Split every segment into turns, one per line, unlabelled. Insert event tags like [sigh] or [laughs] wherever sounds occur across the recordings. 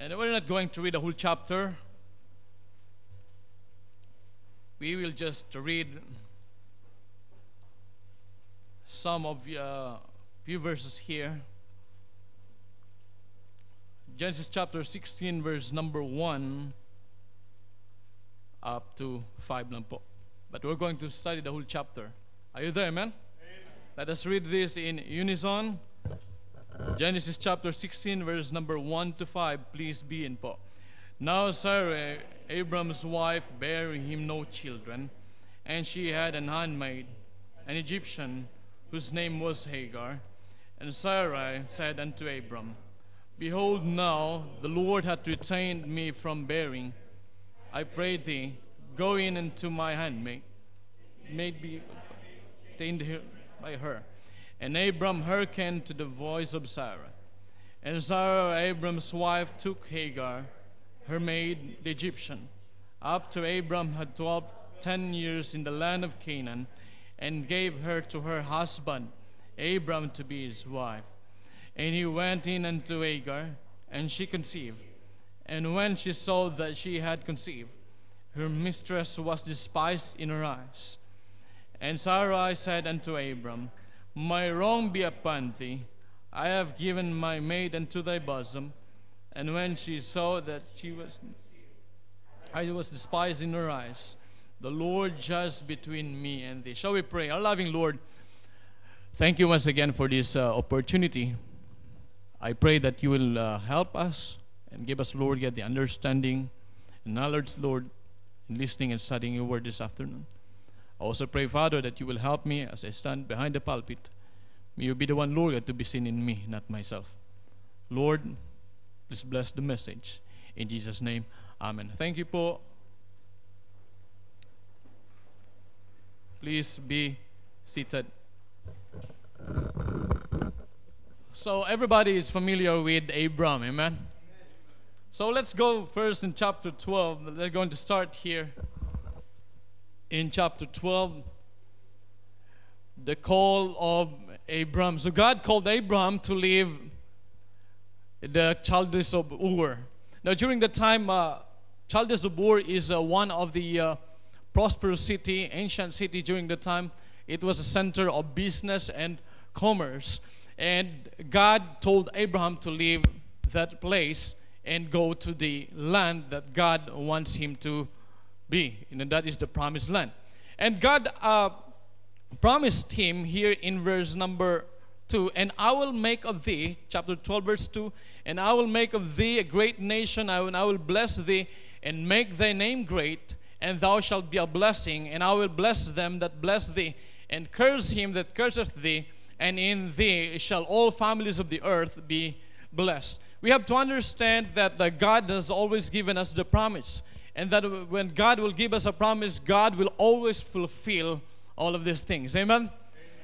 And we're not going to read the whole chapter. We will just read some of uh, few verses here. Genesis chapter 16 verse number 1 up to 5 lang po. But we're going to study the whole chapter. Are you there, man? Let us read this in unison. Genesis chapter 16, verse number 1 to 5. Please be in po. Now Sarah, Abram's wife, bare him no children, and she had an handmaid, an Egyptian, whose name was Hagar. And Sarai said unto Abram, Behold, now the Lord hath retained me from bearing. I pray thee, go in unto my handmaid, may be obtained by her. And Abram hearkened to the voice of Sarah. And Sarah, Abram's wife, took Hagar, her maid, the Egyptian, up to Abram had dwelt ten years in the land of Canaan, and gave her to her husband, Abram, to be his wife. And he went in unto Hagar, and she conceived. And when she saw that she had conceived, her mistress was despised in her eyes. And Sarai said unto Abram, My wrong be upon thee. I have given my maid unto thy bosom. And when she saw that she was, I was despised in her eyes, the Lord judged between me and thee. Shall we pray? Our loving Lord, thank you once again for this uh, opportunity. I pray that you will uh, help us and give us, Lord, get the understanding and knowledge, Lord, in listening and studying your word this afternoon. I also pray, Father, that you will help me as I stand behind the pulpit. May you be the one, Lord, to be seen in me, not myself. Lord, please bless the message. In Jesus' name, Amen. Thank you po. Please be seated. So everybody is familiar with Abram, amen? So let's go first in chapter 12. We're going to start here in chapter 12. The call of Abram. So God called Abram to leave the Chaldees of Ur. Now during the time, uh, Chaldees of Ur is uh, one of the uh, prosperous city, ancient city during the time. It was a center of business and commerce. And God told Abraham to leave that place and go to the land that God wants him to be. And that is the promised land. And God uh, promised him here in verse number 2 And I will make of thee, chapter 12, verse 2, and I will make of thee a great nation, and I will bless thee and make thy name great, and thou shalt be a blessing, and I will bless them that bless thee, and curse him that curseth thee, and in thee shall all families of the earth be blessed. We have to understand that the God has always given us the promise, and that when God will give us a promise, God will always fulfill all of these things. Amen?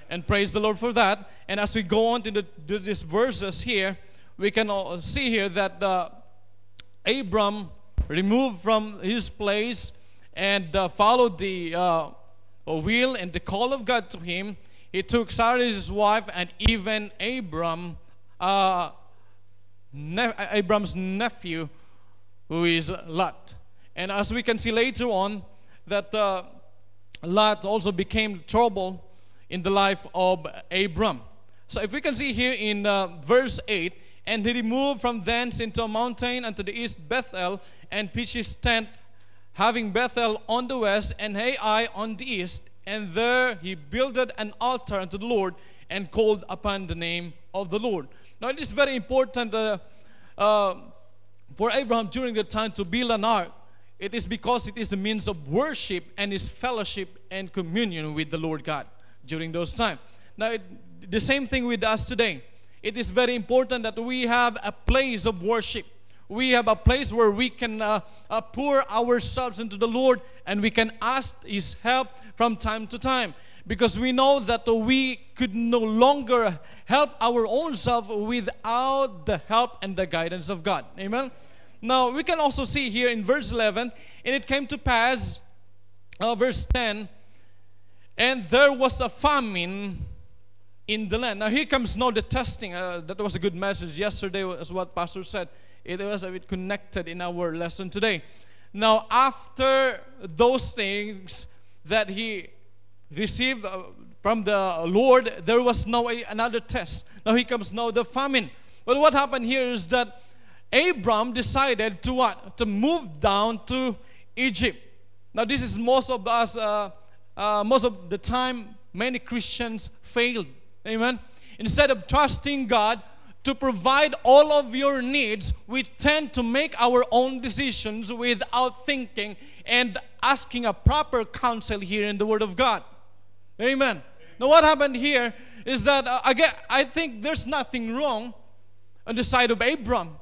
And praise the Lord for that. And as we go on to, the, to these verses here, we can all see here that uh, Abram removed from his place and uh, followed the uh, will and the call of God to him. He took Sarah his wife and even Abram, uh, ne- Abram's nephew, who is Lot. And as we can see later on, that uh, Lot also became trouble in the life of Abram. So if we can see here in uh, verse 8, and he removed from thence into a mountain unto the east Bethel, and pitched his tent, having Bethel on the west, and Ai on the east. And there he builded an altar unto the Lord, and called upon the name of the Lord. Now it is very important uh, uh, for Abraham during the time to build an ark. It is because it is a means of worship and is fellowship and communion with the Lord God during those times. Now, it, the same thing with us today. It is very important that we have a place of worship. We have a place where we can uh, uh, pour ourselves into the Lord and we can ask His help from time to time. Because we know that we could no longer help our own self without the help and the guidance of God. Amen? Now, we can also see here in verse 11, and it came to pass, uh, verse 10, and there was a famine in the land. Now, here comes now the testing. Uh, that was a good message yesterday, as what Pastor said. it was a bit connected in our lesson today. Now, after those things that he received uh, from the Lord, there was now another test. Now he comes now the famine. But what happened here is that Abram decided to what? To move down to Egypt. Now this is most of us, uh, uh, most of the time, many Christians failed. Amen. Instead of trusting God to provide all of your needs, we tend to make our own decisions without thinking and asking a proper counsel here in the Word of God. Amen. Now, what happened here is that uh, again, I think there's nothing wrong on the side of Abram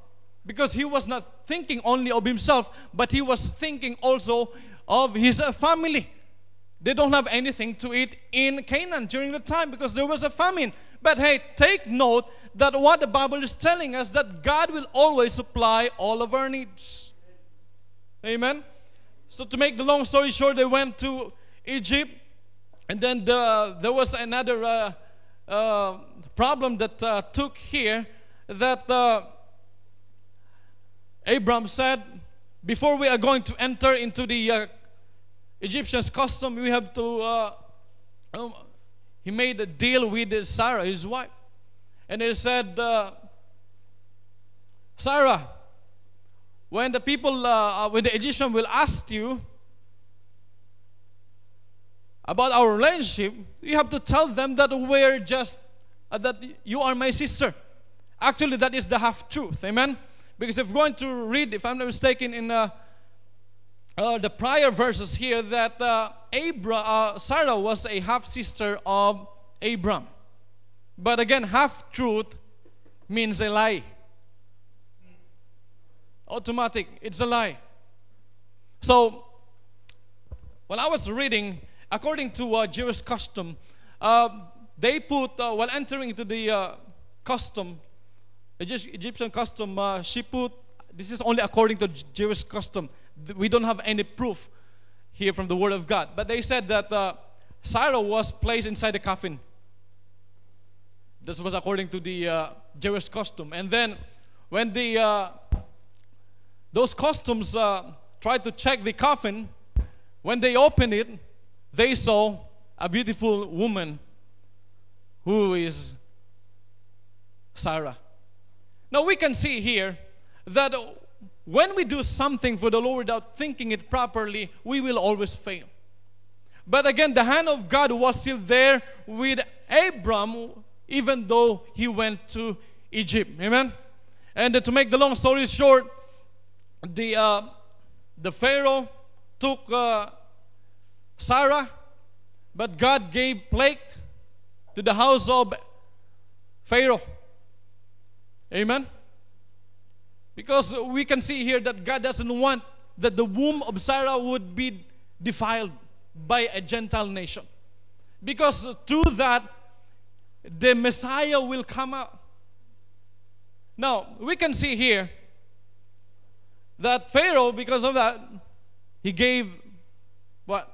because he was not thinking only of himself, but he was thinking also of his family. They don't have anything to eat in Canaan during the time because there was a famine. But hey, take note that what the Bible is telling us that God will always supply all of our needs. Amen. So to make the long story short, they went to Egypt, and then the, there was another uh, uh, problem that uh, took here that uh, Abram said, before we are going to enter into the uh, Egyptian's custom, we have to. Uh, um, he made a deal with Sarah, his wife, and he said, uh, "Sarah, when the people, uh, uh, when the Egyptian will ask you about our relationship, you have to tell them that we're just uh, that you are my sister. Actually, that is the half truth. Amen." Because if we're going to read, if I'm not mistaken, in uh, uh, the prior verses here, that uh, Abra, uh, Sarah was a half sister of Abram. But again, half truth means a lie. Automatic, it's a lie. So, when I was reading, according to uh, Jewish custom, uh, they put, while entering into the custom, Egyptian custom, uh, she put, this is only according to Jewish custom. We don't have any proof here from the Word of God. But they said that uh, Sarah was placed inside the coffin. This was according to the uh, Jewish custom. And then when the uh, those customs uh, tried to check the coffin, when they opened it, they saw a beautiful woman who is Sarah. Now we can see here that when we do something for the Lord without thinking it properly, we will always fail. But again, the hand of God was still there with Abram, even though he went to Egypt. Amen. And to make the long story short, the uh, the Pharaoh took uh, Sarah, but God gave plague to the house of Pharaoh. Amen? Because we can see here that God doesn't want that the womb of Sarah would be defiled by a Gentile nation. Because through that, the Messiah will come out. Now, we can see here that Pharaoh, because of that, he gave what?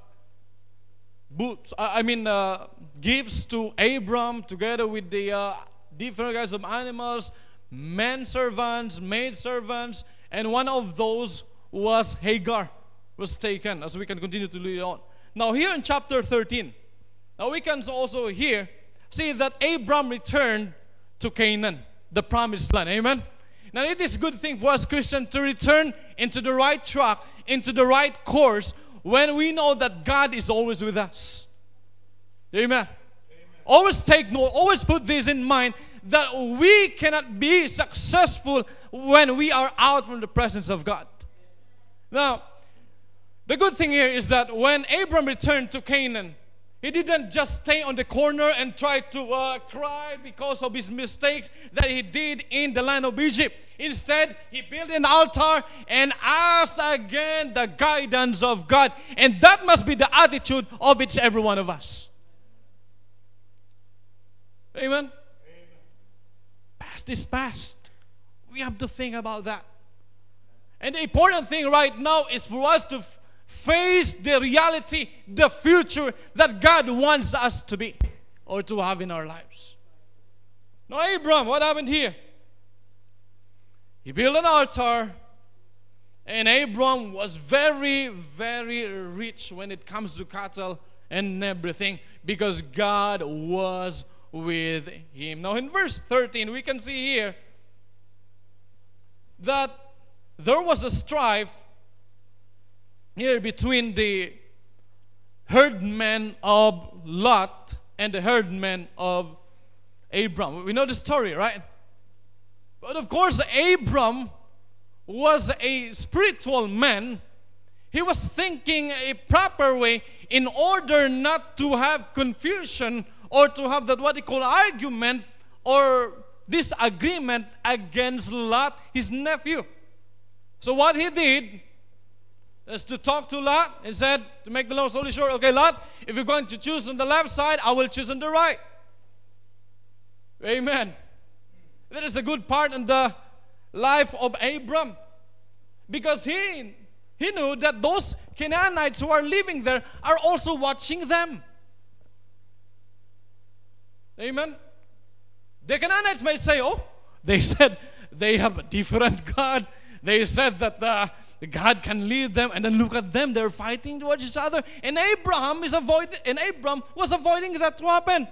Boots, I mean, uh, gifts to Abram together with the uh, different kinds of animals, men servants, maid servants, and one of those was Hagar, was taken, as we can continue to read on. Now, here in chapter 13, now we can also here see that Abram returned to Canaan, the promised land. Amen. Now, it is a good thing for us Christians to return into the right track, into the right course, when we know that God is always with us. Amen. Amen. Always take note, always put this in mind that we cannot be successful when we are out from the presence of God. Now, the good thing here is that when Abram returned to Canaan, he didn't just stay on the corner and try to uh, cry because of his mistakes that he did in the land of Egypt. Instead, he built an altar and asked again the guidance of God. And that must be the attitude of each every one of us. Amen is past. We have to think about that. And the important thing right now is for us to face the reality, the future that God wants us to be or to have in our lives. Now, Abram, what happened here? he built an altar, and Abram was very, very rich when it comes to cattle and everything because God was with him. Now, in verse 13, we can see here that there was a strife here between the herdmen of Lot and the herdmen of Abram. We know the story, right? But of course, Abram was a spiritual man. He was thinking a proper way in order not to have confusion or to have that what they call argument or disagreement against Lot, his nephew. So what he did is to talk to Lot and said, to make the long story short, okay, Lot, if you're going to choose on the left side, I will choose on the right. Amen. That is a good part in the life of Abram. Because he, he knew that those Canaanites who are living there are also watching them. Amen. The Canaanites may say, oh, they said they have a different [laughs] God. They said that the God can lead them, and then look at them, they're fighting towards each other. And Abraham is avoiding, and Abram was avoiding that to happen.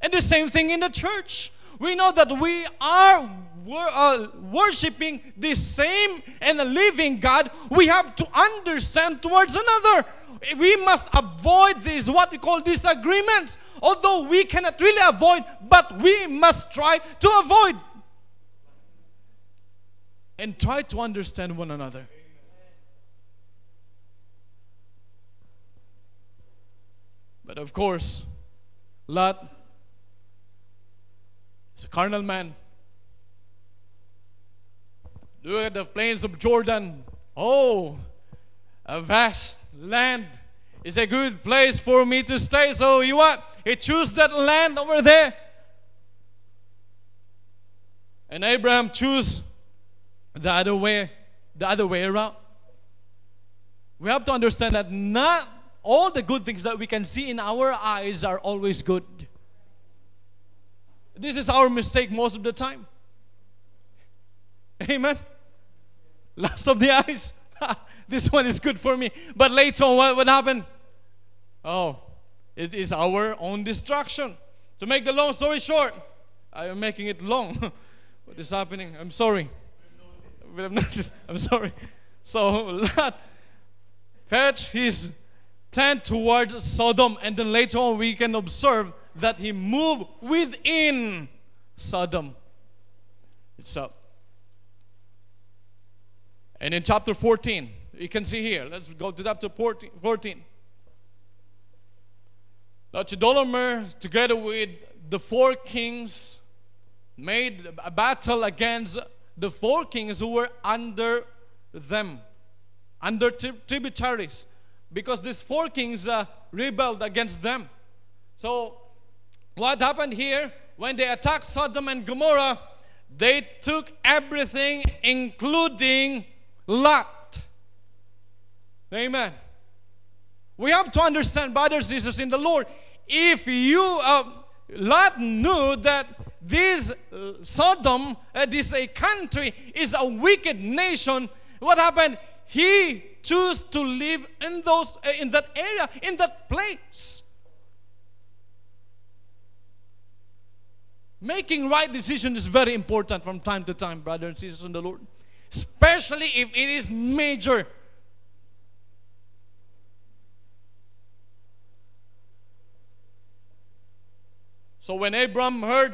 And the same thing in the church. We know that we are uh, worshiping the same and living God. We have to understand towards another. We must avoid these what we call disagreements. Although we cannot really avoid, but we must try to avoid and try to understand one another. But of course, Lot is a carnal man. Look at the plains of Jordan. Oh, a vast land is a good place for me to stay. So you what? He chose that land over there. And Abraham chose the other way, the other way around. We have to understand that not all the good things that we can see in our eyes are always good. This is our mistake most of the time. [laughs] Amen. Last of the eyes. [laughs] this one is good for me. But later on, what, what happened? Oh, it is our own destruction. To make the long story short, I am making it long. [laughs] what is happening? I'm sorry. [laughs] I'm sorry. So [laughs] Lot fetch his tent towards Sodom, and then later on we can observe that he moved within Sodom itself. And in chapter 14, you can see here, let's go to chapter 14. 14. Now, Chedorlaomer, together with the four kings, made a battle against the four kings who were under them, under tributaries, because these four kings uh, rebelled against them. So, what happened here? When they attacked Sodom and Gomorrah, they took everything, including Lot. Amen. We have to understand, brothers and sisters in the Lord, if you, uh, Lot knew that this uh, Sodom, uh, this a country, is a wicked nation, what happened? He chose to live in those, uh, in that area, in that place. Making right decision is very important from time to time, brothers and sisters in the Lord. Especially if it is major. So when Abram heard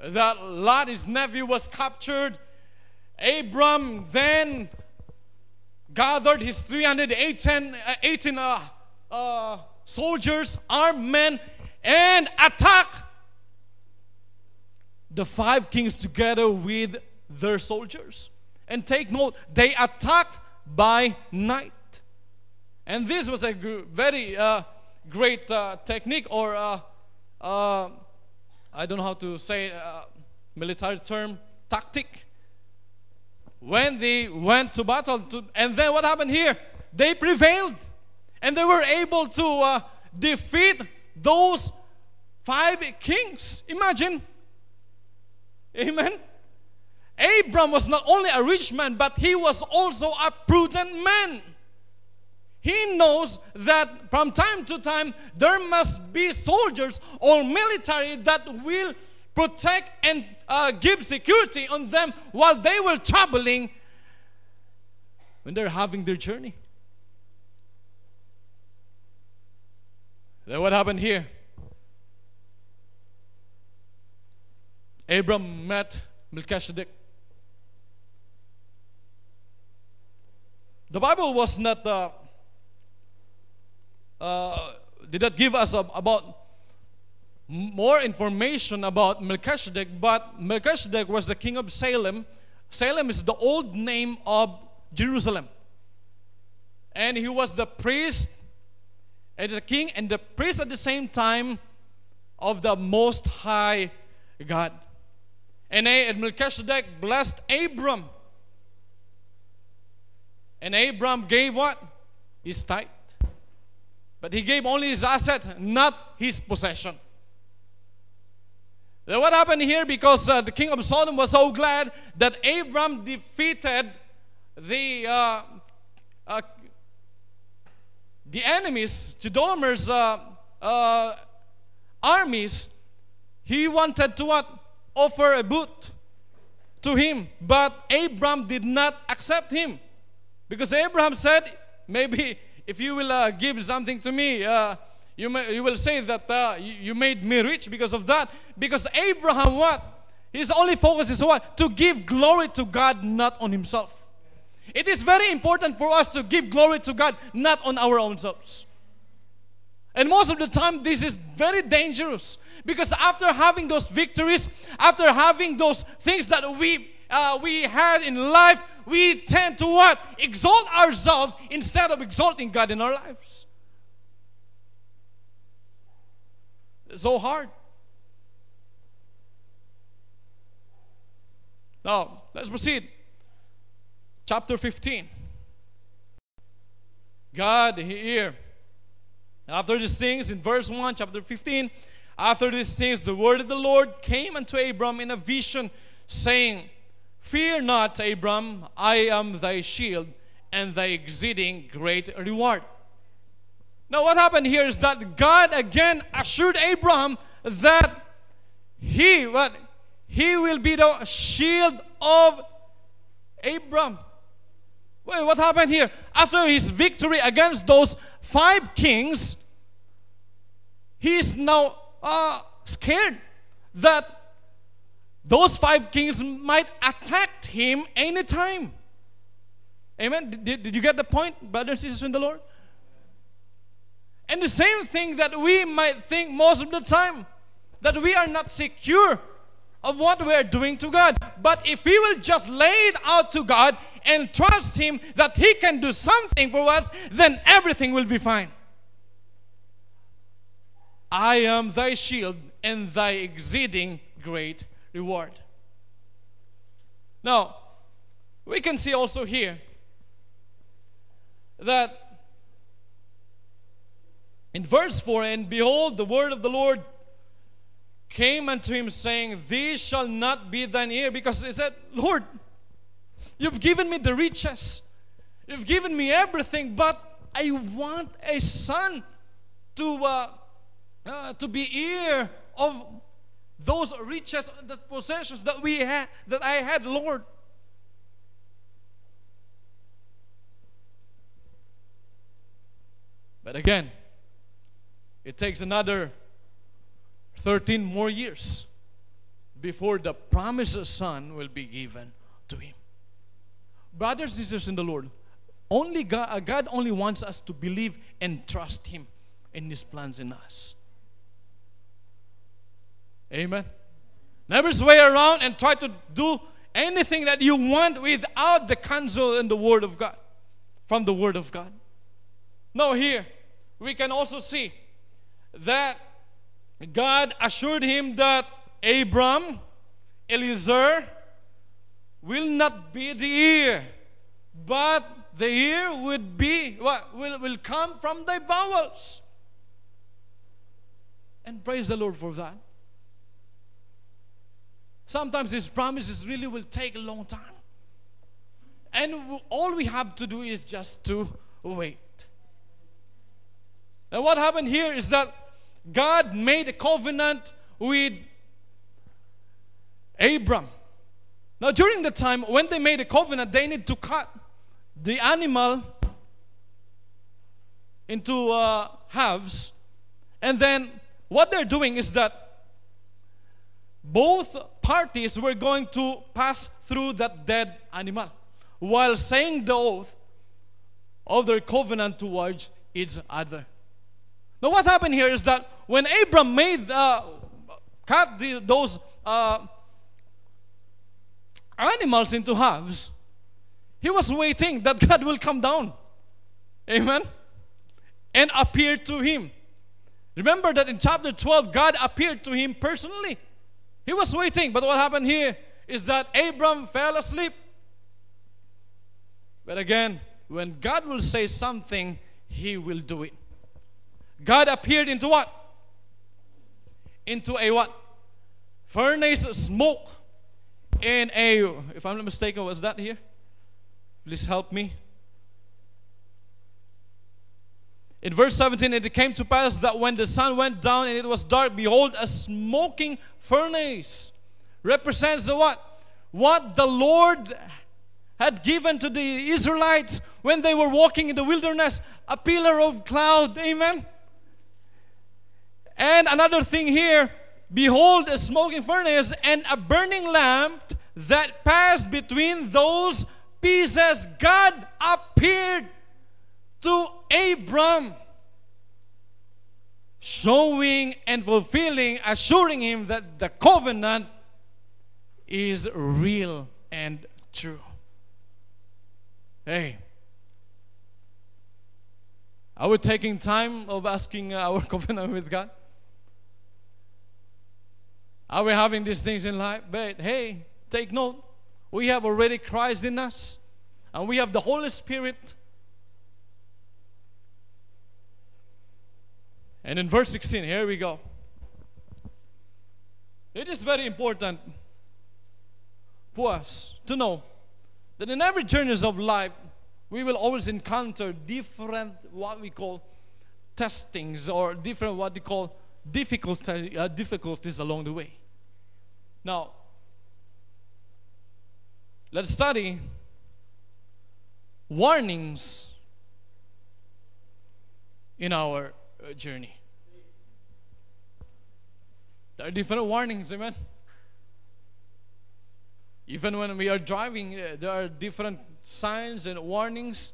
that Lot, his nephew, was captured, Abram then gathered his 318 18, uh, uh, soldiers, armed men, and attacked the five kings together with their soldiers. And take note, they attacked by night. And this was a very uh, great uh, technique, or uh, I don't know how to say uh, military term, tactic. When they went to battle, to, and then what happened here? They prevailed, and they were able to uh, defeat those five kings. Imagine Amen. Abram was not only a rich man, but he was also a prudent man. He knows that from time to time there must be soldiers or military that will protect and uh, give security on them while they were traveling when they're having their journey. Then what happened here? Abram met Melchizedek. The Bible was not, uh, uh, did not give us about more information about Melchizedek, but Melchizedek was the king of Salem. Salem is the old name of Jerusalem. And he was the priest and the king and the priest at the same time of the Most High God. And Melchizedek blessed Abram and Abram gave what? His tithe. But he gave only his asset, not his possession. Then what happened here? Because uh, the king of Sodom was so glad that Abram defeated the uh, uh, the enemies, Chedorlaomer's uh, uh, armies. He wanted to what? Offer a boot to him, but Abram did not accept him. Because Abraham said, maybe if you will uh, give something to me, uh, you, may, you will say that uh, you, you made me rich because of that. Because Abraham, what? His only focus is what? To give glory to God, not on himself. It is very important for us to give glory to God, not on our own selves. And most of the time, this is very dangerous because after having those victories, after having those things that we uh, we had in life, we tend to what? Exalt ourselves instead of exalting God in our lives. It's so hard. Now, let's proceed. Chapter 15. God here, after these things, in verse 1, chapter 15, after these things, the word of the Lord came unto Abram in a vision, saying, Fear not, Abram, I am thy shield and thy exceeding great reward. Now, what happened here is that God again assured Abraham that he what he will be the shield of Abram. Wait, what happened here? After his victory against those five kings, he is now uh, scared that those five kings might attack him anytime. Amen. Did, did you get the point, brothers and sisters in the Lord? And the same thing that we might think most of the time that we are not secure of what we are doing to God. But if we will just lay it out to God and trust Him that He can do something for us, then everything will be fine. I am thy shield and thy exceeding great reward. Now, we can see also here that in verse 4 and behold, the word of the Lord came unto him, saying, These shall not be thine heir. Because he said, Lord, you've given me the riches, you've given me everything, but I want a son to, uh, uh, to be heir of those riches, the possessions that we had, that I had, Lord. But again, it takes another 13 more years before the promised son will be given to him. Brothers sisters in the Lord, only God, God only wants us to believe and trust him in his plans in us. Amen. Never sway around and try to do anything that you want without the counsel and the word of God. From the word of God. Now, here we can also see that God assured him that Abram, Eliezer, will not be the heir, but the heir would be what will, will come from thy bowels. And praise the Lord for that. Sometimes His promises really will take a long time. And all we have to do is just to wait. And what happened here is that God made a covenant with Abram. Now, during the time when they made a covenant, they need to cut the animal into uh, halves. And then what they're doing is that both parties were going to pass through that dead animal while saying the oath of their covenant towards each other. Now, what happened here is that when Abram made uh, cut the, those uh, animals into halves, he was waiting that [laughs] God will come down. Amen. And appear to him. Remember that in chapter 12, God appeared to him personally. He was waiting, but what happened here is that Abram fell asleep. But again, when God will say something, he will do it. God appeared into what? Into a what? Furnace smoke. In a, if I'm not mistaken, was that here? Please help me. In verse 17, it came to pass that when the sun went down and it was dark, behold, a smoking furnace represents the what? What the Lord had given to the Israelites when they were walking in the wilderness a pillar of cloud. Amen. And another thing here behold, a smoking furnace and a burning lamp that passed between those pieces. God appeared to Abram, showing and fulfilling, assuring him that the covenant is real and true. Hey, are we taking time of asking [laughs] our covenant with God? Are we having these things in life? But hey, take note. We have already Christ in us, and we have the Holy Spirit. And in verse 16, here we go. It is very important for us to know that in every journeys of life, we will always encounter different what we call testings or different what we call difficulty, uh, difficulties along the way. Now, let's study warnings in our journey. There are different warnings, amen. Even when we are driving, uh, there are different signs and warnings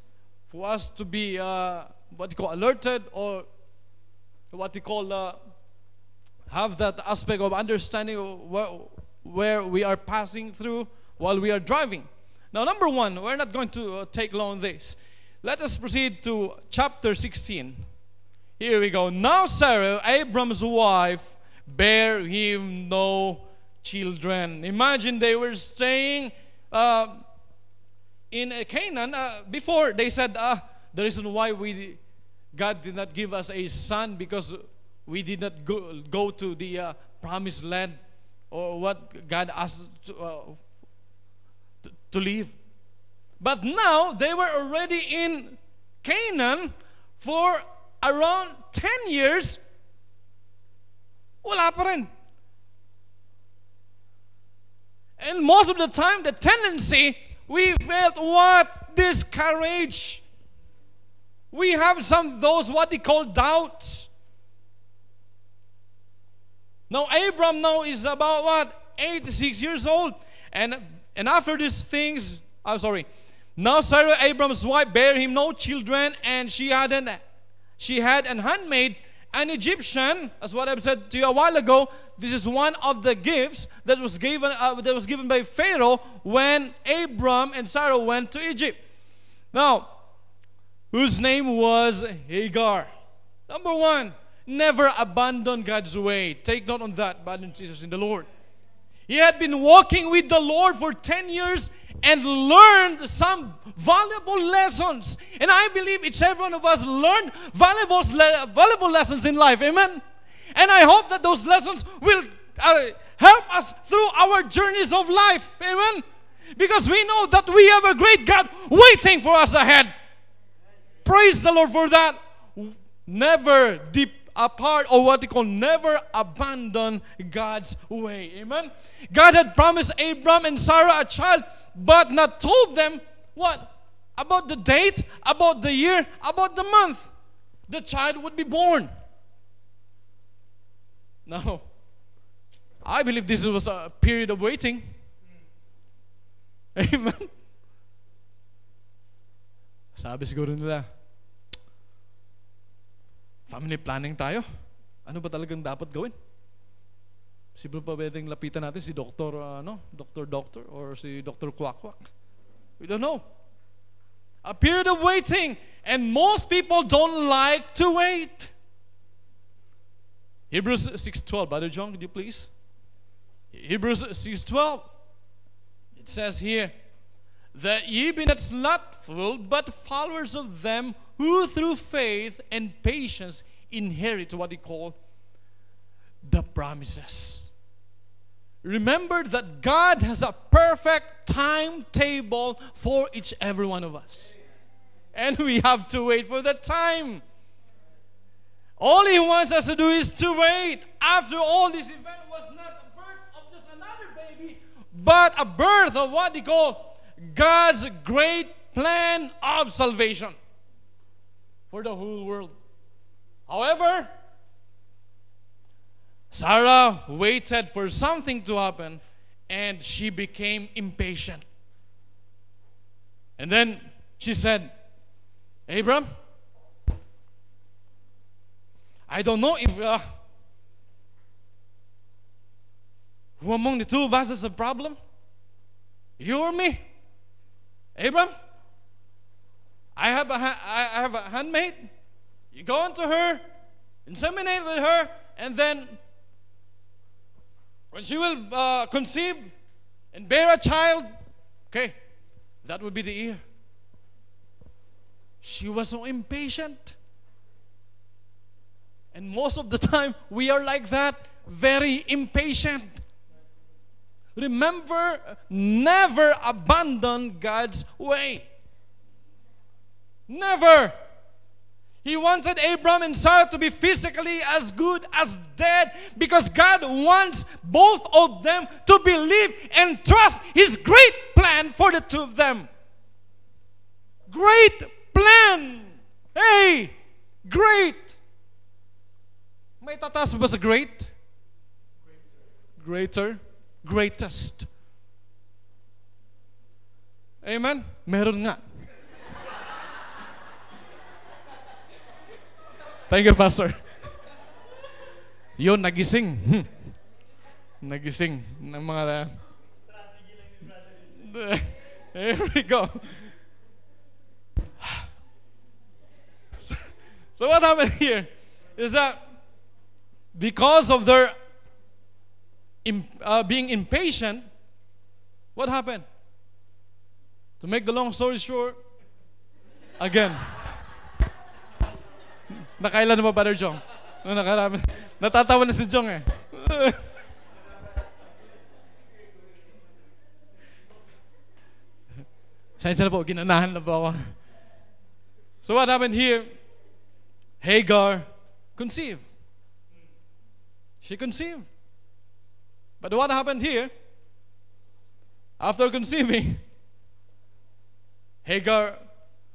for us to be uh, what you call alerted or what you call uh, have that aspect of understanding where, where we are passing through while we are driving. Now, number one, we're not going to uh, take long this. Let us proceed to chapter 16. Here we go. Now, Sarah, Abram's wife, bare him no children. Imagine they were staying uh, in Canaan. Uh, before they said, uh, the reason why we God did not give us a son because we did not go, go to the uh, promised land or what God asked to, uh, to, to leave. But now they were already in Canaan for around 10 years. Pa rin. And most of the time, the tendency, we felt what? Discouraged. We have some those what they call doubts. Now Abram now is about what? 86 years old. And and after these things, I'm sorry. Now Sarah Abram's wife bare him no children, and she had an she had an handmaid, an Egyptian, as what I've said to you a while ago. This is one of the gifts that was given uh, that was given by Pharaoh when Abram and Sarah went to Egypt. Now, whose name was Hagar. Number one, never abandon God's way. Take note on that, brothers and sisters in the Lord. He had been walking with the Lord for 10 years and learned some valuable lessons. And I believe each every one of us learned valuable, valuable lessons in life. Amen. And I hope that those lessons will uh, help us through our journeys of life. Amen. Because we know that we have a great God waiting for us ahead. Praise the Lord for that. Never deep apart, or what they call never abandon God's way. Amen. God had promised Abram and Sarah a child, but not told them what? About the date, about the year, about the month. The child would be born. [laughs] Now, I believe this was a period of waiting. [laughs] Amen. Sabi siguro nila, family planning tayo. Ano ba talagang dapat gawin? Sino pa pwedeng lapitan natin si Dr. Ah, ano, Dr. Doctor or si Dr. Kwak Kwak? We don't know. A period of waiting and most people don't like to wait. Hebrews 6:12, Brother John, could you please? Hebrews 6:12. It says here that ye be not slothful, but followers of them who through faith and patience inherit what he call the promises. Remember that God has a perfect timetable for each every one of us. And we have to wait for the time. All he wants us to do is to wait. After all, this event was not a birth of just another baby, but a birth of what they call God's great plan of salvation for the whole world. However, Sarah waited for something to happen and she became impatient. And then she said, Abram, I don't know if uh, who among the two of us is a problem? You or me? Abram? I have a, I have a handmaid. You go into her, inseminate with her, and then when she will uh, conceive and bear a child, okay, that would be the ear. She was so impatient. And most of the time, we are like that, very impatient. Remember, never abandon God's way. Never. He wanted Abram and Sarah to be physically as good as dead because God wants both of them to believe and trust His great plan for the two of them. Great plan! Hey! Great! May tataas ba sa great? Greater. Greatest. Amen? Meron nga. Thank you, Pastor. Yun, nagising. Hmm. Nagising ng mga... [laughs] Here we go. So, [sighs] so what happened here is that because of their uh, being impatient, what happened? To make the long story short, again, nakailan na ba, Brother Jong? No, nakarami. Natatawa na si Jong eh. Sensya na po, ginanahan na po ako. So what happened here? Hagar conceived. She conceived. But what happened here? After conceiving, Hagar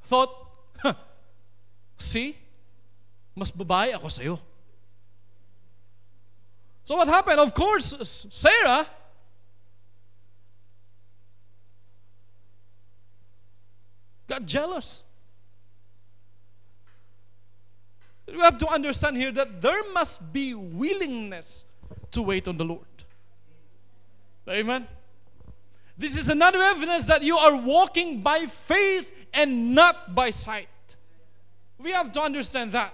thought, huh, see, mas babae ako sa'yo. So what happened? Of course, Sarah got jealous. We have to understand here that there must be willingness to wait on the Lord. Amen. This is another evidence that you are walking by faith and not by sight. We have to understand that.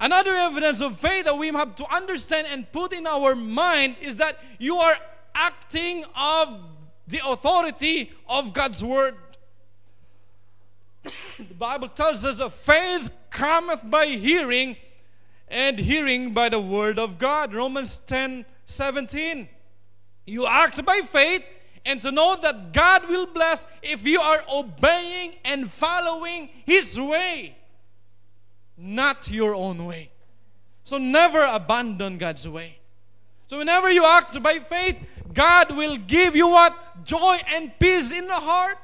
Another evidence of faith that we have to understand and put in our mind is that you are acting of the authority of God's word. the Bible tells us that faith cometh by hearing, and hearing by the word of God. Romans 10 17. You act by faith and to know that God will bless if you are obeying and following His way, not your own way. So never abandon God's way. So whenever you act by faith, God will give you what? Joy and peace in the heart.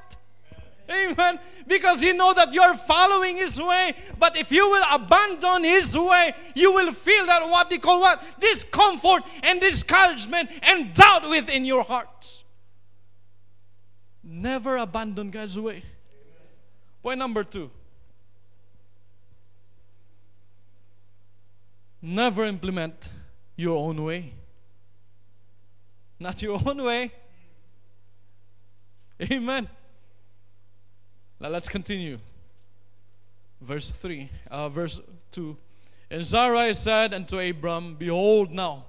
Amen. Because you know that you're following His way. But if you will abandon His way, you will feel that what they call what? Discomfort and discouragement and doubt within your hearts. Never abandon God's way. Point number two. Never implement your own way. Not your own way. Amen. Now let's continue. Verse 3, uh, verse 2. And Sarai said unto Abram, Behold now,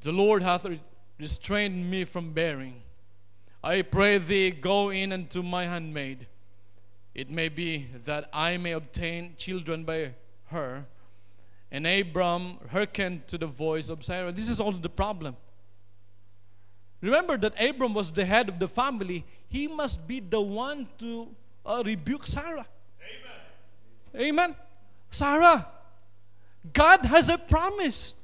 the Lord hath restrained me from bearing. I pray thee, go in unto my handmaid. It may be that I may obtain children by her. And Abram hearkened to the voice of Sarah. This is also the problem. Remember that Abram was the head of the family. He must be the one to uh, rebuke Sarah. Amen. Amen. Sarah, God has a promise.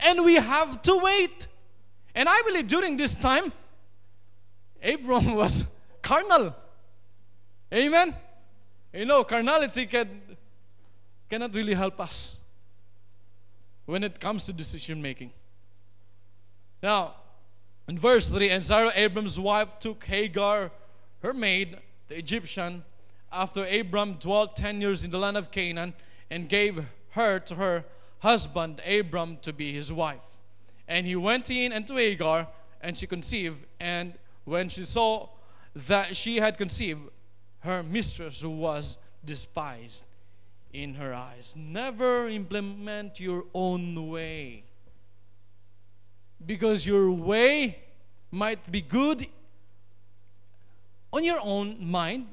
And we have to wait. And I believe during this time, Abram [laughs] was carnal. Amen. You know, carnality can, cannot really help us when it comes to decision making. Now, in verse 3, and Sarah, Abram's wife, took Hagar, her maid, the Egyptian, after Abram dwelt 10 years in the land of Canaan, and gave her to her husband Abram to be his wife. And he went in unto Hagar, and she conceived. And when she saw that she had conceived, her mistress was despised in her eyes. Never implement your own way because your way might be good on your own mind,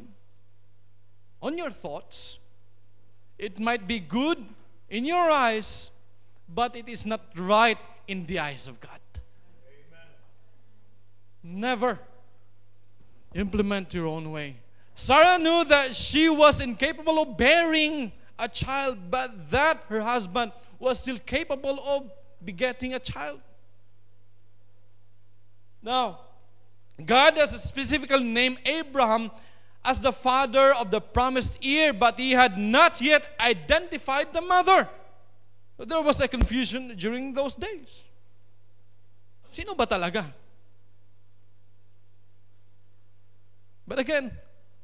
on your thoughts. It might be good in your eyes, but it is not right in the eyes of God. Amen. Never implement your own way. Sarah knew that she was incapable of bearing a child, but that her husband was still capable of begetting a child. Now, God has specifically named Abraham as the father of the promised heir, but he had not yet identified the mother. There was a confusion during those days. Sino ba talaga? But again,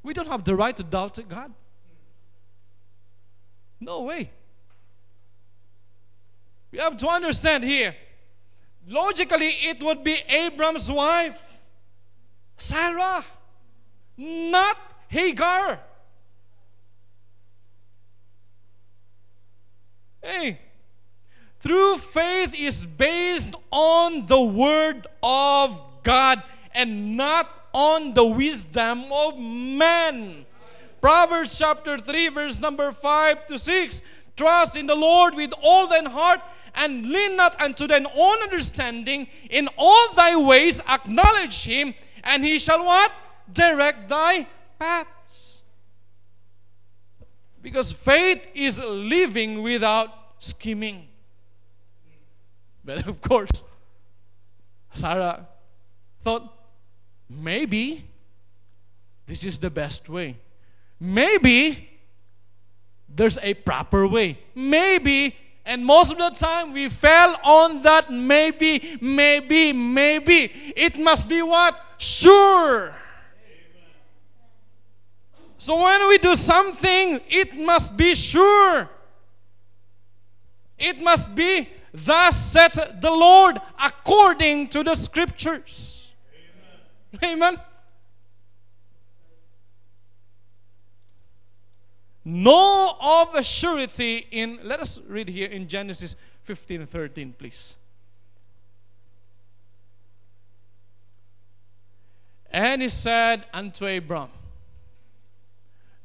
we don't have the right to doubt God. No way. We have to understand here logically it would be Abram's wife, Sarah, not Hagar. Hey, through faith is based on the word of God and not on the wisdom of man. Proverbs chapter 3, verse number 5 to 6. Trust in the Lord with all thine heart and lean not unto thine own understanding. In all thy ways acknowledge him, and he shall what? Direct thy paths. Because faith is living without scheming. But of course, Sarah thought, maybe this is the best way. Maybe there's a proper way. Maybe and most of the time we fell on that maybe, maybe, maybe. It must be what? Sure. So when we do something, it must be sure. It must be, thus said the Lord, according to the scriptures. Amen. Amen. Know of a surety in, let us read here in Genesis 15 13, please. And he said unto Abram,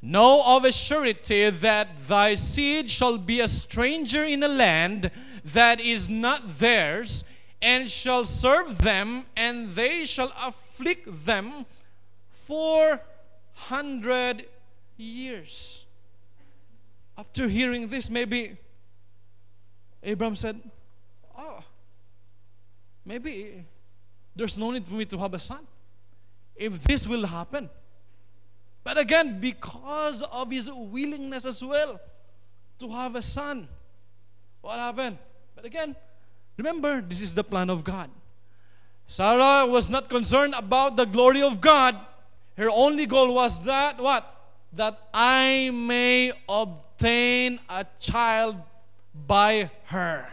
Know of a surety that thy seed shall be a stranger in a land that is not theirs, and shall serve them, and they shall afflict them four hundred years. After hearing this, maybe Abraham said, Oh, maybe there's no need for me to have a son if this will happen. But again, because of his willingness as well to have a son, what happened? But again, remember, this is the plan of God. Sarah was not concerned about the glory of God. Her only goal was that what? That I may obtain a child by her.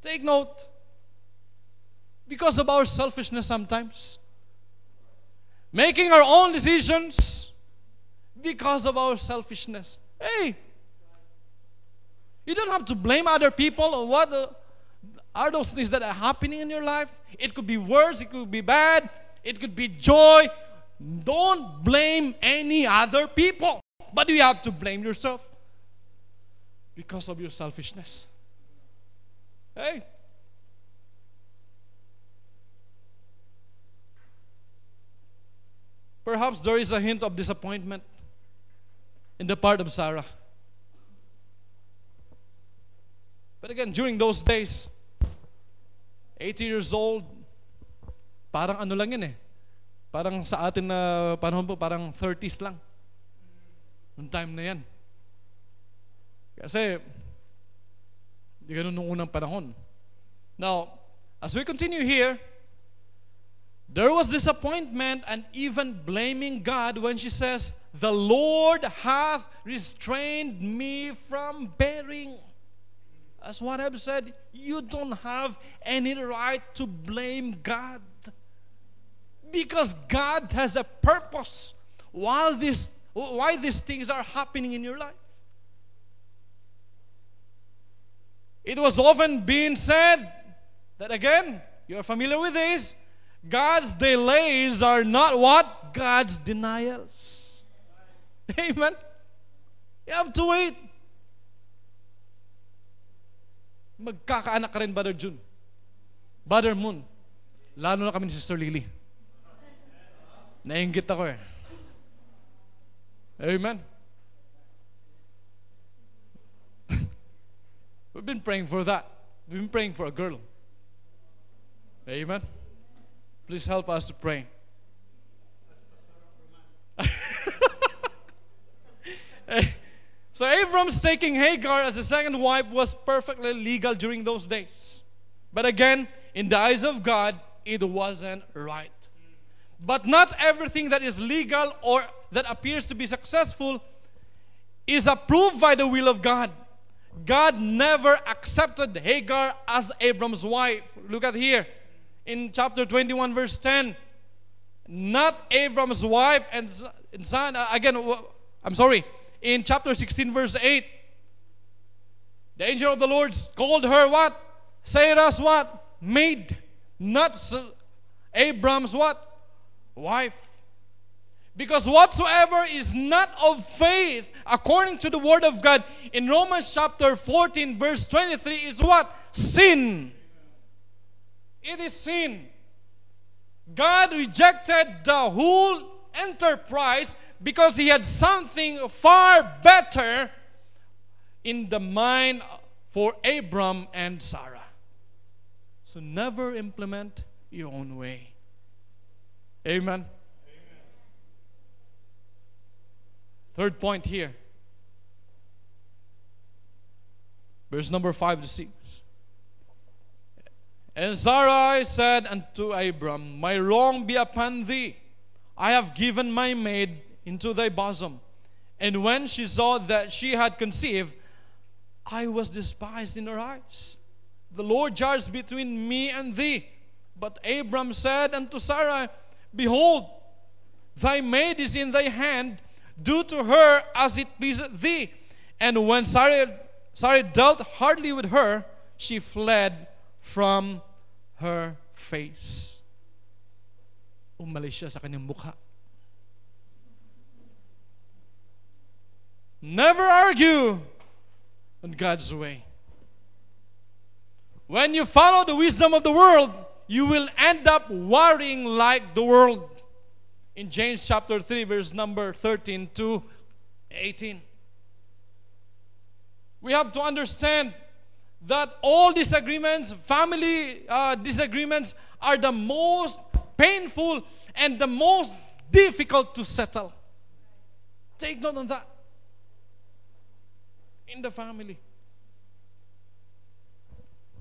Take note. Because of our selfishness sometimes, making our own decisions because of our selfishness. Hey, you don't have to blame other people on what are those things that are happening in your life. It could be worse, it could be bad, it could be joy. Don't blame any other people, but do you have to blame yourself because of your selfishness. Hey, Perhaps there is a hint of disappointment in the part of Sarah. But again, during those days, 80 years old, parang ano lang yun eh. Parang sa atin na panahon po, parang 30s lang. Time na yan. Kasi, hindi ganun nung unang panahon. Now, as we continue here, there was disappointment and even blaming God when she says, The Lord hath restrained me from bearing. As what I've said, you don't have any right to blame God. Because God has a purpose while this, why these things are happening in your life. It was often being said that again, you're familiar with this, God's delays are not what? God's denials. [laughs] Amen. You have to wait. Magkakaanak ka rin, Brother June. Brother Moon. Lalo na kami ni Sister Lily. Nainggit ako eh. Amen. [laughs] We've been praying for that. We've been praying for a girl. Amen. Please help us to pray. [laughs] so Abram's taking Hagar as a second wife was perfectly legal during those days. But again, in the eyes of God, it wasn't right. But not everything that is legal or that appears to be successful is approved by the will of God. God never accepted Hagar as Abram's wife. Look at here in chapter 21, verse 10. Not Abram's wife and son. Uh, again, I'm sorry. In chapter 16, verse 8, the angel of the Lord called her what? Sarah's what? Maid. Not Abram's what? Wife. Because whatsoever is not of faith, according to the word of God, in Romans chapter 14, verse 23, is what? Sin. It is sin. God rejected the whole enterprise because he had something far better in the mind for Abram and Sarah. So never implement your own way. Amen. Amen. Third point here. Verse number 5 to 6. And Sarai said unto Abram, My wrong be upon thee. I have given my maid into thy bosom. And when she saw that she had conceived, I was despised in her eyes. The Lord judged between me and thee. But Abram said unto Sarai, Behold, thy maid is in thy hand. Do to her as it pleaseth thee. And when Sarai dealt hardly with her, she fled from her face. Oh, Umalis siya sa kanyang mukha. Never argue on God's way. When you follow the wisdom of the world, you will end up worrying like the world. In James chapter 3, verse number 13 to 18. We have to understand that all disagreements, family uh, disagreements, are the most painful and the most difficult to settle. Take note on that. In the family.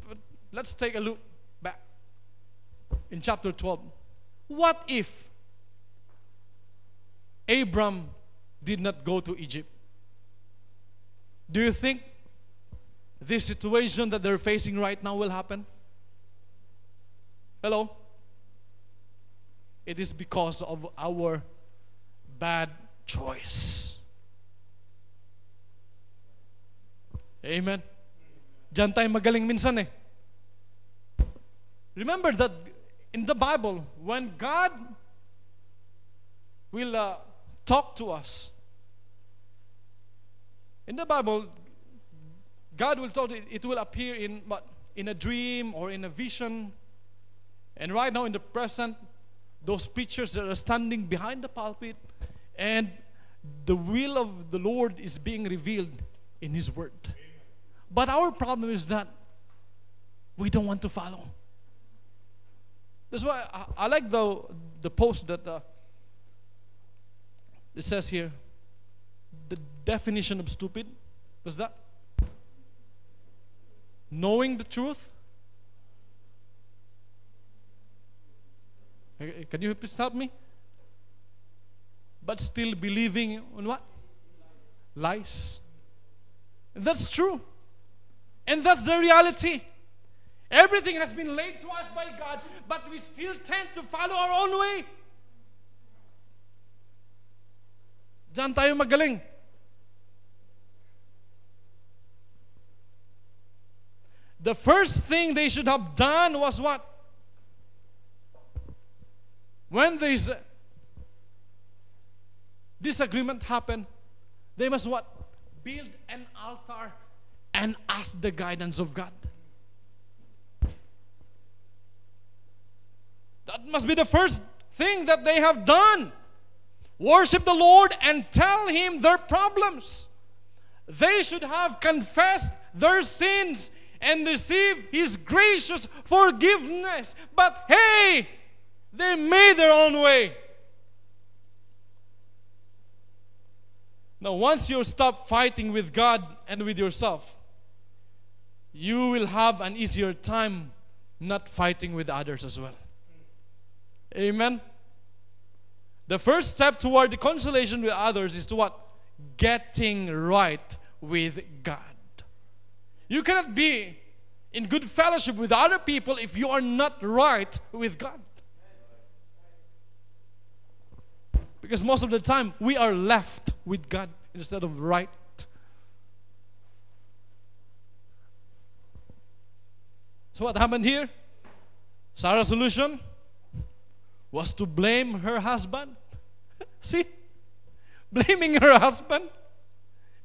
But let's take a look back in chapter 12. What if Abram did not go to Egypt? Do you think this situation that they're facing right now will happen? Hello? It is because of our bad choice. Amen. Diyan tayo magaling minsan eh. Remember that in the Bible, when God will uh, talk to us, in the Bible, God will talk, it will appear in, in a dream or in a vision. And right now in the present, those preachers that are standing behind the pulpit and the will of the Lord is being revealed in His Word. But our problem is that we don't want to follow. That's why I, I like the, the post that uh, it says here the definition of stupid was that knowing the truth Can you please help me? But still believing on what? Lies. That's true. And that's the reality. Everything has been laid to us by God, but we still tend to follow our own way. Diyan tayo magaling. The first thing they should have done was what? When this disagreement happened, they must what? Build an altar and ask the guidance of God. That must be the first thing that they have done. Worship the Lord and tell Him their problems. They should have confessed their sins and received His gracious forgiveness. But hey, they made their own way. Now, once you stop fighting with God and with yourself, you will have an easier time not fighting with others as well. Amen. The first step toward reconciliation with others is to what? Getting right with God. You cannot be in good fellowship with other people if you are not right with God. Because most of the time, we are left with God instead of right. So, what happened here? Sarah's solution was to blame her husband. See? Blaming her husband.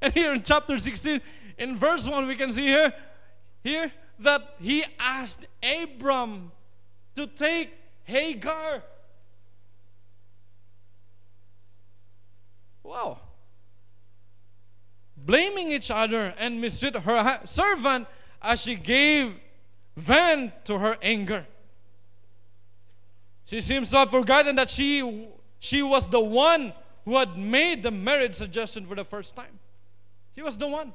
And here in chapter 16, in verse 1, we can see here, here that he asked Abram to take Hagar Wow. Blaming each other and mistreat her servant as she gave vent to her anger. She seems to have forgotten that she, she was the one who had made the marriage suggestion for the first time. He was the one.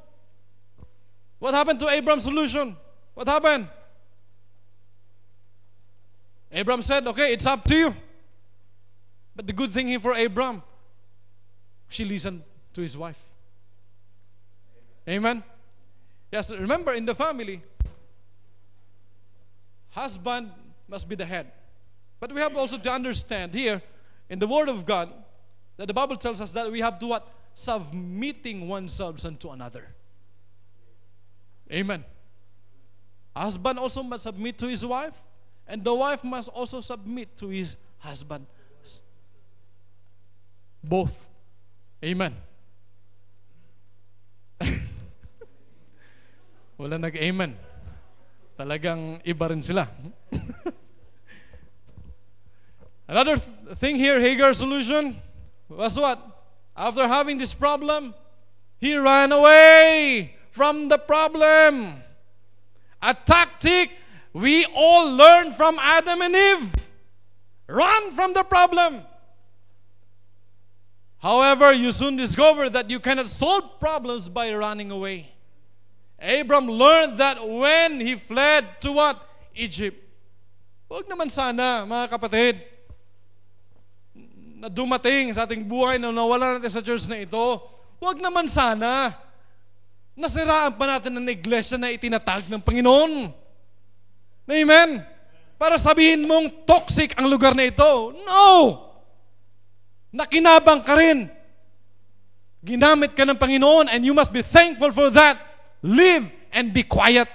What happened to Abram's solution? What happened? Abram said, Okay, it's up to you. But the good thing here for Abram, she listened to his wife. Amen. Yes, remember in the family, husband must be the head. But we have also to understand here in the Word of God that the Bible tells us that we have to what? Submitting oneself unto another. Amen. Husband also must submit to his wife, and the wife must also submit to his husband. Both. Amen. [laughs] Wala nag-amen. talagang iba rin sila. [laughs] Another th- thing here, Hagar's solution was what? After having this problem, he ran away from the problem. A tactic we all learned from Adam and Eve. Run from the problem. However, you soon discover that you cannot solve problems by running away. Abram learned that when he fled to what? Egypt. Huwag naman sana, mga kapatid, na dumating sa ating buhay na nawala natin sa church na ito, huwag naman sana nasiraan pa natin ang iglesia na itinatag ng Panginoon. Amen? Para sabihin mong toxic ang lugar na ito. No! Nakinabang ka rin. Ginamit ka ng Panginoon and you must be thankful for that. Live and be quiet.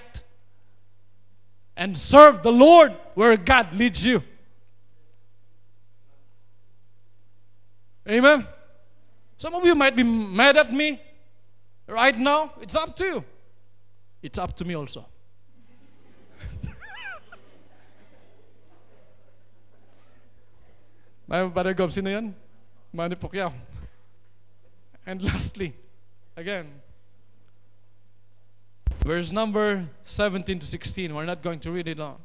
And serve the Lord where God leads you. Amen? Some of you might be mad at me right now. It's up to you. It's up to me also. [laughs] May. And lastly, again, verse number 17 to 16. We're not going to read it long.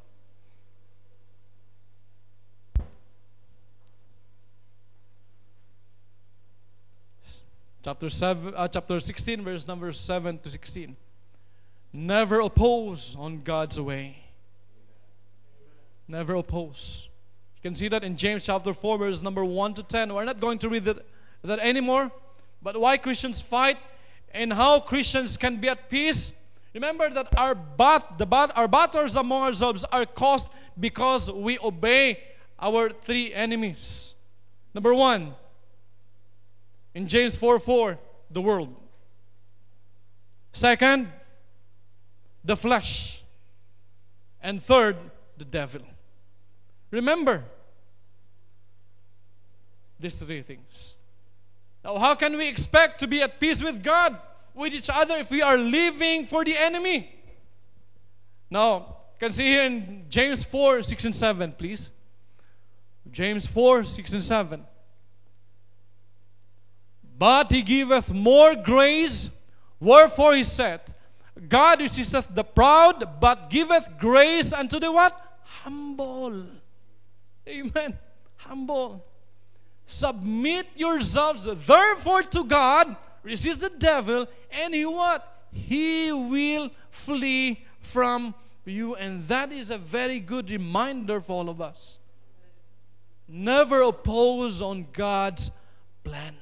Chapter 7, uh, chapter 16, verse number 7 to 16. Never oppose on God's way. Never oppose. You can see that in James chapter 4, verse number 1 to 10. We're not going to read that, that anymore. But why Christians fight and how Christians can be at peace. Remember that our bat, the bat, our battles among ourselves are caused because we obey our three enemies. Number one, in James 4 4, the world. Second, the flesh. And third, the devil. Remember these three things. Now, how can we expect to be at peace with God, with each other, if we are living for the enemy? Now, you can see here in James 4 6 and 7, please. James 4 6 and 7. But he giveth more grace, wherefore he said, God resisteth the proud, but giveth grace unto the what? Humble. Amen. Humble. Submit yourselves therefore to God, resist the devil, and he what? He will flee from you. And that is a very good reminder for all of us. Never oppose on God's plan.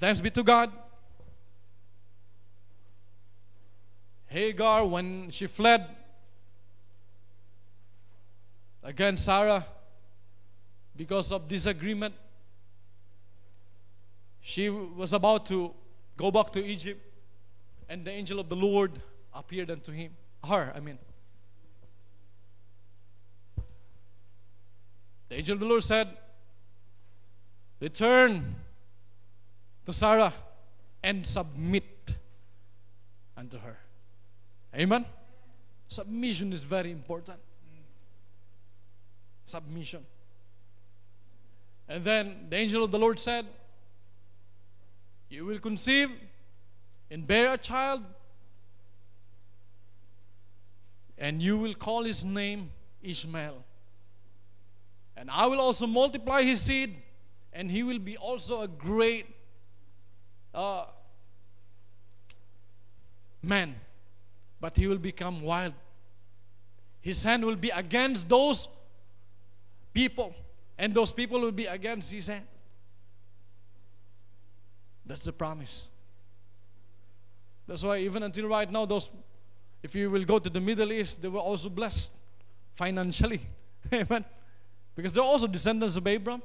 Thanks be to God. Hagar, when she fled against Sarah because of disagreement, she was about to go back to Egypt, and the angel of the Lord appeared unto him. Her, I mean. The angel of the Lord said, Return to Sarah and submit unto her. Amen? Submission is very important. Submission. And then the angel of the Lord said, You will conceive and bear a child, and you will call his name Ishmael. And I will also multiply his seed, and he will be also a great uh, man, but he will become wild. His hand will be against those people, and those people will be against his hand. That's the promise. That's why, even until right now, those, if you will go to the Middle East, they were also blessed financially. [laughs] Amen. Because they're also descendants of Abraham.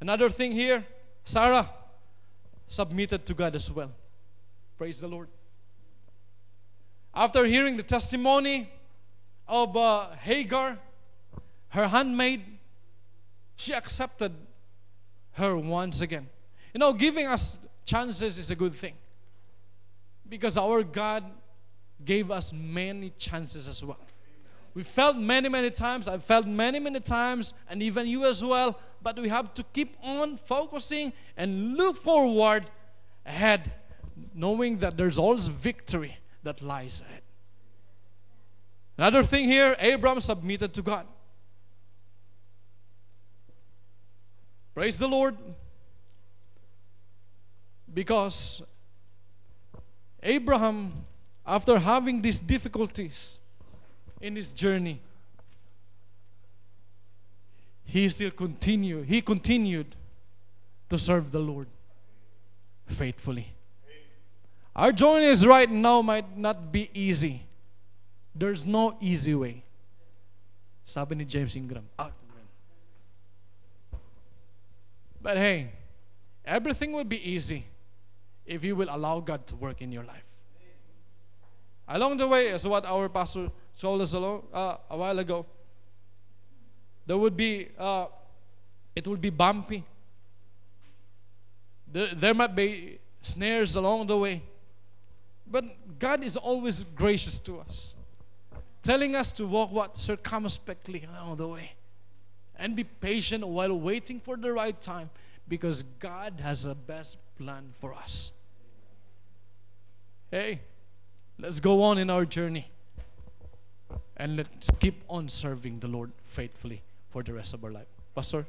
Another thing here, Sarah submitted to God as well. Praise the Lord. After hearing the testimony of uh, Hagar, her handmaid, she accepted her once again. You know, giving us chances is a good thing. Because our God gave us many chances as well. We felt many, many times. I felt many, many times, and even you as well. But we have to keep on focusing and look forward ahead, knowing that there's always victory that lies ahead. Another thing here Abraham submitted to God. Praise the Lord. Because Abraham, after having these difficulties in his journey, he still continued, he continued to serve the Lord faithfully. Our journeys right now might not be easy. There's no easy way. Sabi ni James Ingram. Ah, but hey, everything will be easy if you will allow God to work in your life. Along the way, as what our pastor told us along, uh, a while ago, there would be, uh, it would be bumpy. There, there might be snares along the way. But God is always gracious to us, telling us to walk what circumspectly along the way and be patient while waiting for the right time because God has a best plan for us. Hey, let's go on in our journey and let's keep on serving the Lord faithfully for the rest of our life. Pastor?